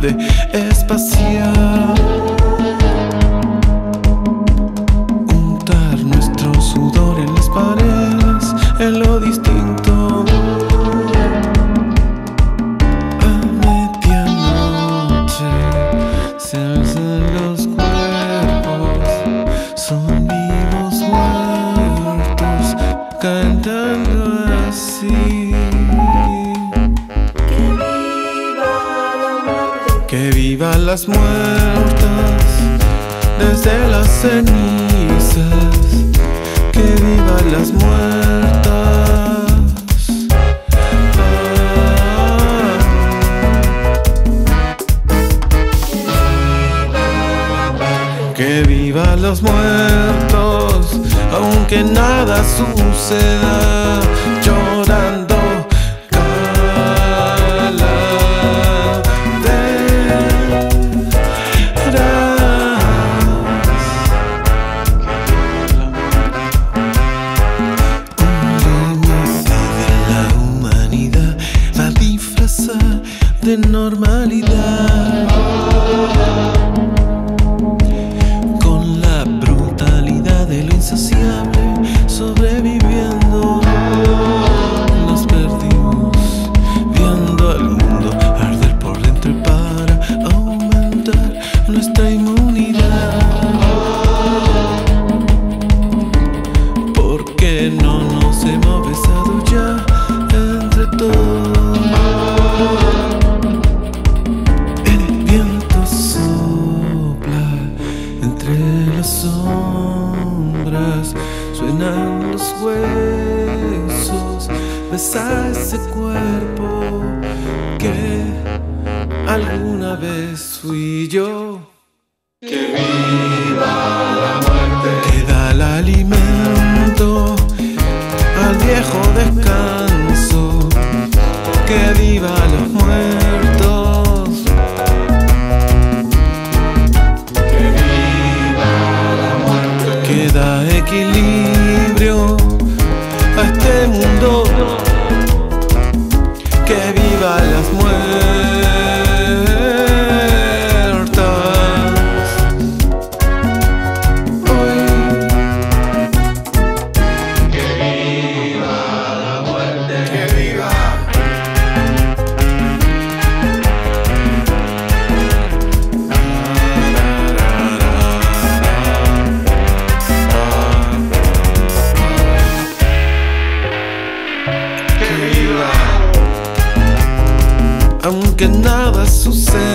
Nave espacial. Untar nuestro sudor en las paredes, en lo distinto. A medianoche se alzan los cuerpos, son vivos muertos, cantando así. Que vivan las muertas desde las cenizas. Que vivan las muertas. Que vivan los muertos, aunque nada suceda, sombras, suenan los huesos, besa ese cuerpo que alguna vez fui yo. Que viva la muerte, que da el alimento al viejo descanso, que viva los muertos. Da equilibrio Aunque nada suceda.